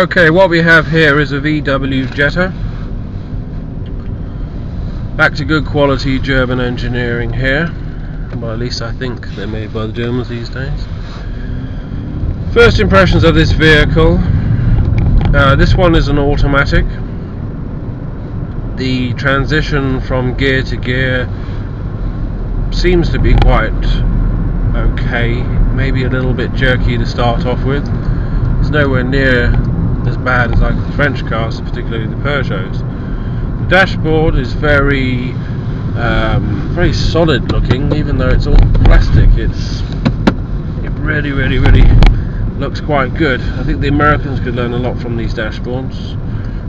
Okay, what we have here is a VW Jetta. Back to good quality German engineering here. Well, at least I think they're made by the Germans these days. First impressions of this vehicle. Uh, this one is an automatic. The transition from gear to gear seems to be quite okay. Maybe a little bit jerky to start off with. It's nowhere near as bad as like the French cars, particularly the Peugeots. The dashboard is very, um, very solid looking, even though it's all plastic. It's it really, really, really looks quite good. I think the Americans could learn a lot from these dashboards.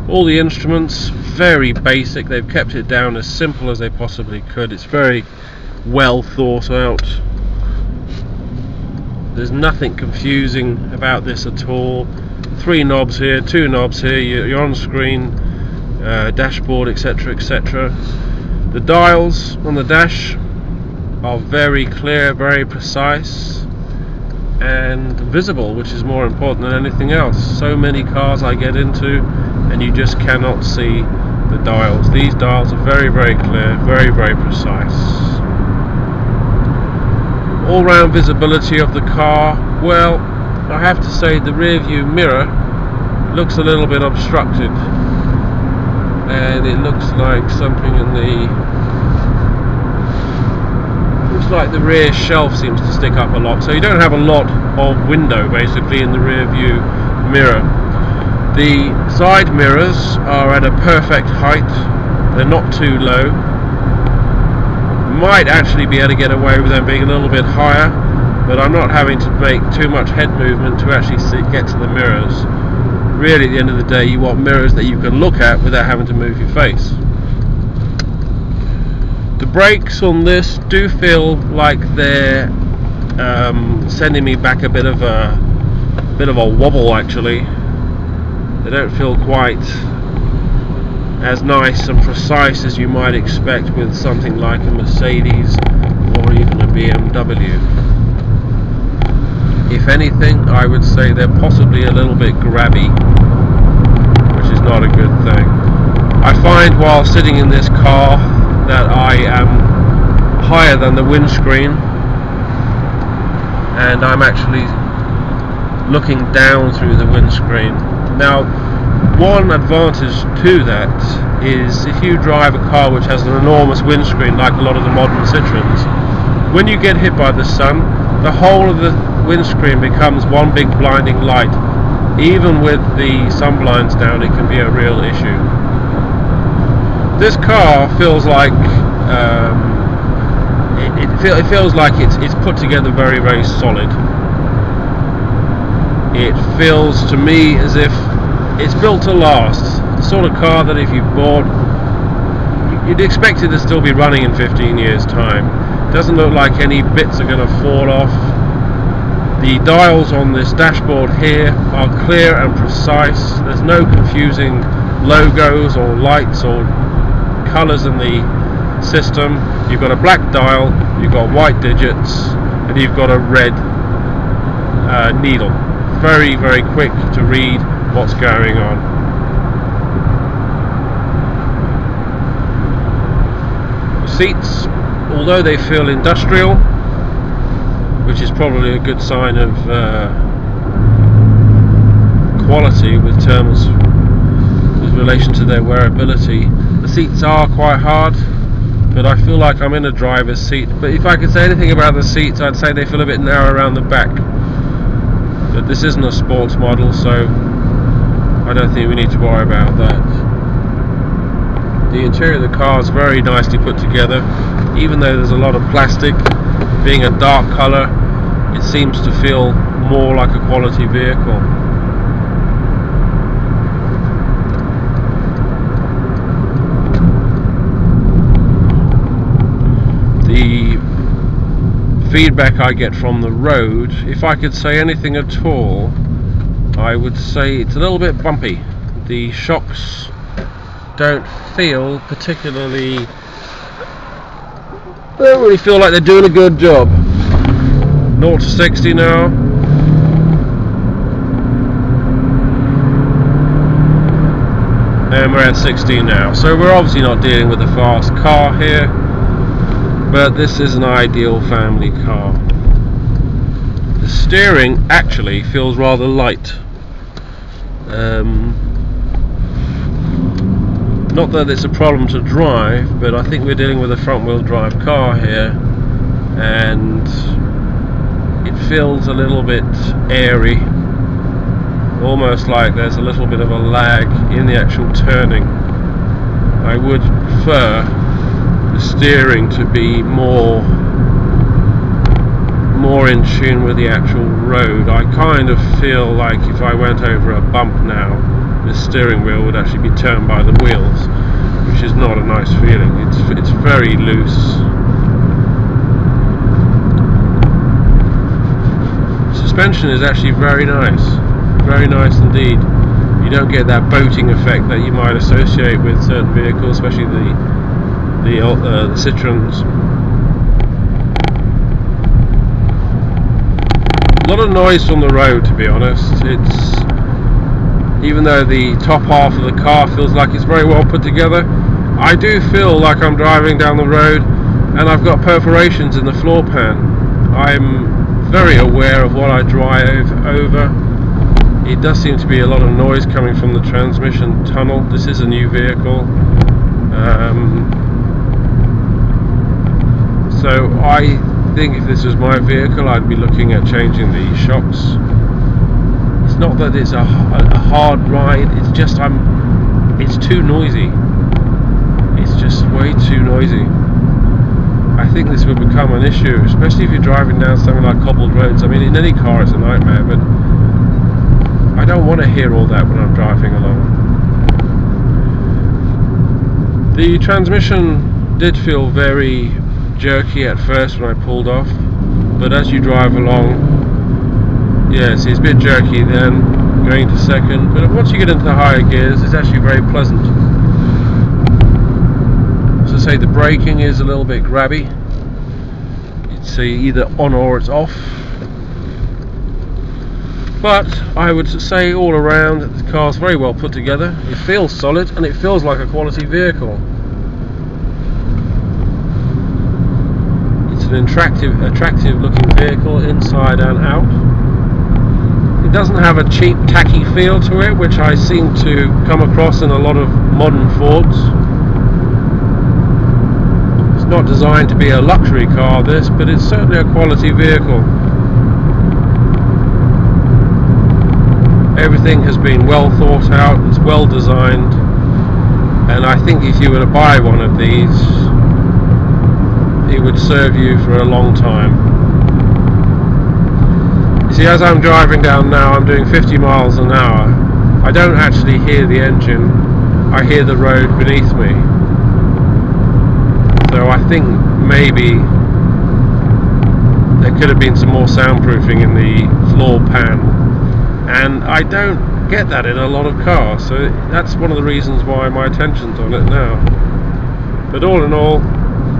All the instruments very basic. They've kept it down as simple as they possibly could. It's very well thought out. There's nothing confusing about this at all three knobs here, two knobs here, your, on screen, uh, dashboard, etc. etc. The dials on the dash are very clear, very precise, and visible, which is more important than anything else. So many cars I get into, and you just cannot see the dials. These dials are very, very clear, very, very precise. All round visibility of the car, well, have to say the rear view mirror looks a little bit obstructed. And it looks like something in the looks like the rear shelf seems to stick up a lot. So you don't have a lot of window basically in the rear view mirror. The side mirrors are at a perfect height. They're not too low. Might actually be able to get away with them being a little bit higher but I'm not having to make too much head movement to actually see, get to the mirrors. Really at the end of the day you want mirrors that you can look at without having to move your face. The brakes on this do feel like they're um, sending me back a bit of a bit of a wobble actually. They don't feel quite as nice and precise as you might expect with something like a Mercedes or even a BMW if anything I would say they're possibly a little bit grabby which is not a good thing. I find while sitting in this car that I am higher than the windscreen and I'm actually looking down through the windscreen. Now one advantage to that is if you drive a car which has an enormous windscreen like a lot of the modern Citroens when you get hit by the sun the whole of the windscreen becomes one big blinding light. Even with the sunblinds down, it can be a real issue. This car feels like um, it, it, feel, it feels like it's it's put together very very solid. It feels to me as if it's built to last. The sort of car that if you bought, you'd expect it to still be running in 15 years' time. Doesn't look like any bits are going to fall off the dials on this dashboard here are clear and precise. There's no confusing logos or lights or colours in the system. You've got a black dial, you've got white digits, and you've got a red uh, needle. Very, very quick to read what's going on. Seats, although they feel industrial, which is probably a good sign of uh, quality with terms with relation to their wearability. The seats are quite hard, but I feel like I'm in a driver's seat. But if I could say anything about the seats, I'd say they feel a bit narrow around the back. But this isn't a sports model, so I don't think we need to worry about that. The interior of the car is very nicely put together, even though there's a lot of plastic, being a dark colour it seems to feel more like a quality vehicle. The feedback I get from the road, if I could say anything at all, I would say it's a little bit bumpy. The shocks don't feel particularly they don't really feel like they're doing a good job. 0 to 60 now. and we're at 16 now. So we're obviously not dealing with a fast car here, but this is an ideal family car. The steering actually feels rather light. Um, not that it's a problem to drive, but I think we're dealing with a front wheel drive car here, and it feels a little bit airy. Almost like there's a little bit of a lag in the actual turning. I would prefer the steering to be more more in tune with the actual road. I kind of feel like if I went over a bump now the steering wheel would actually be turned by the wheels which is not a nice feeling. It's, it's very loose suspension is actually very nice. Very nice indeed. You don't get that boating effect that you might associate with certain vehicles especially the the, uh, the Citroens. A lot of noise from the road to be honest. It's even though the top half of the car feels like it's very well put together I do feel like I'm driving down the road and I've got perforations in the floor pan. I'm very aware of what I drive over. It does seem to be a lot of noise coming from the transmission tunnel. This is a new vehicle. Um, so I think if this was my vehicle I'd be looking at changing the shocks. It's not that it's a, a hard ride, it's just I'm it's too noisy. It's just way too noisy. I think this will become an issue, especially if you're driving down something like cobbled roads. I mean, in any car it's a nightmare, but I don't want to hear all that when I'm driving along. The transmission did feel very jerky at first when I pulled off, but as you drive along, yes, it's a bit jerky then, going to second, but once you get into the higher gears, it's actually very pleasant As I say the braking is a little bit grabby it's either on or it's off. But I would say all around the car's very well put together. It feels solid and it feels like a quality vehicle. It's an attractive attractive looking vehicle inside and out. It doesn't have a cheap tacky feel to it which I seem to come across in a lot of modern Fords not designed to be a luxury car this but it's certainly a quality vehicle. Everything has been well thought out it's well designed and I think if you were to buy one of these it would serve you for a long time. You see as I'm driving down now I'm doing 50 miles an hour. I don't actually hear the engine I hear the road beneath me so I think maybe there could have been some more soundproofing in the floor pan. And I don't get that in a lot of cars so that's one of the reasons why my attention's on it now. But all in all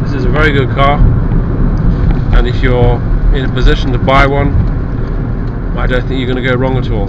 this is a very good car. And if you're in a position to buy one I don't think you're going to go wrong at all